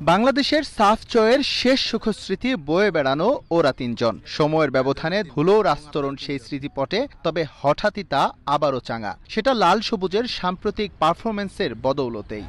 বাংলাদেশের সাফ চয়ের শেষ সুখস্মৃতি বয়ে বেড়ানো ওরা তিনজন। সময়ের ব্যবধানে ধুলোর আস্তরণ সেই স্মৃতিপটে, তবে হঠাৎই তা আবারও চাঙা। সেটা লাল সবুজের সাম্প্রতিক পারফরমেন্সের বদৌলতেই।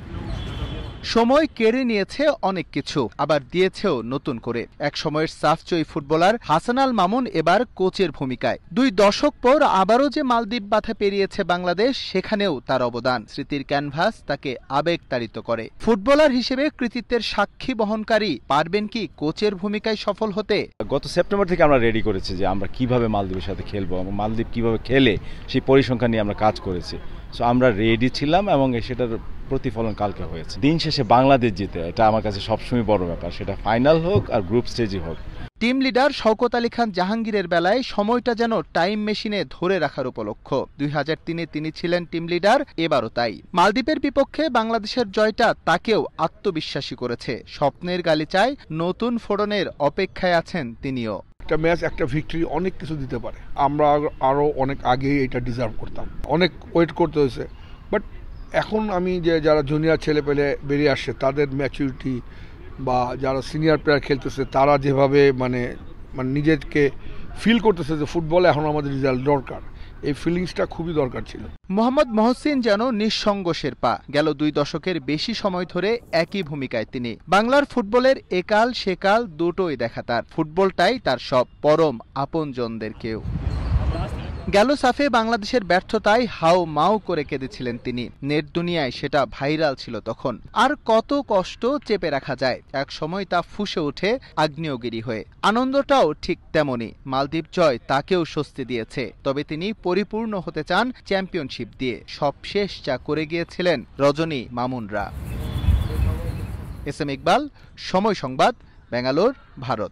সময় কেড়ে নিয়েছে অনেক কিছু, আবার দিয়েছেও নতুন করে। এক সময়ের সাফচই ফুটবলার হাসানাল মামুন এবার কোচের ভূমিকায়। দুই দশক পর আবারও যে মালদ্বীপ বাধা পেরিয়েছে বাংলাদেশ, সেখানেও তার অবদান। স্মৃতির ক্যানভাস তাকে আবেগ তাড়িত করে। ফুটবলার হিসেবে কৃতিত্বের সাক্ষী বহনকারী পারবেন কি কোচের ভূমিকায় সফল হতে? গত সেপ্টেম্বর থেকে আমরা রেডি করেছি যে আমরা কীভাবে মালদ্বীপের সাথে খেলব মালদ্বীপ কীভাবে খেলে সেই পরিসংখ্যান নিয়ে আমরা কাজ করেছি। সো আমরা রেডি ছিলাম এবং সেটার প্রতিফলন কালকে হয়েছে। দিন শেষে বাংলাদেশ জিতে এটা আমার কাছে সবসময় বড় ব্যাপার। সেটা ফাইনাল হোক আর গ্রুপ স্টেজই হোক। টিম লিডার শওকত আলী খান জাহাঙ্গীরের বেলায় সময়টা যেন টাইম মেশিনে ধরে রাখার উপলক্ষ। দুই হাজার তিনে তিনি ছিলেন টিম লিডার এবারও তাই। মালদ্বীপের বিপক্ষে বাংলাদেশের জয়টা তাকেও আত্মবিশ্বাসী করেছে। স্বপ্নের গালিচায় নতুন ফোড়নের অপেক্ষায় আছেন তিনিও। একটা ম্যাচ একটা ভিক্টরি অনেক কিছু দিতে পারে। আমরা আরও অনেক আগেই এটা ডিজার্ভ করতাম। অনেক ওয়েট করতে হয়েছে। বাট এখন আমি যে যারা জুনিয়র ছেলে পেলে বেরিয়ে আসছে, তাদের ম্যাচুরিটি বা যারা সিনিয়র প্লেয়ার খেলতেছে, তারা যেভাবে মানে মানে নিজেকে ফিল করতেছে যে ফুটবলে এখন আমাদের রেজাল্ট দরকার, এই ফিলিংসটা খুবই দরকার ছিল। মোহাম্মদ মহসিন যেন নিঃসঙ্গ শেরপা, গেল দুই দশকের বেশি সময় ধরে একই ভূমিকায় তিনি। বাংলার ফুটবলের একাল সেকাল দুটোই দেখা তার, ফুটবলটাই তার সব, পরম আপনজনদের কেউ গেল সাফে বাংলাদেশের ব্যর্থতায় হাও মাও করে কেঁদেছিলেন তিনি। নেট দুনিয়ায় সেটা ভাইরাল ছিল তখন। আর কত কষ্ট চেপে রাখা যায়। এক সময় তা ফুসে ওঠে আগ্নেয়গিরি হয়ে। আনন্দটাও ঠিক তেমনি মালদ্বীপ জয় তাকেও স্বস্তি দিয়েছে। তবে তিনি পরিপূর্ণ হতে চান চ্যাম্পিয়নশিপ দিয়ে। সবশেষ যা করে গিয়েছিলেন রজনী মামুনরা। এস এম ইকবাল, সময় সংবাদ, ব্যাঙ্গালোর, ভারত।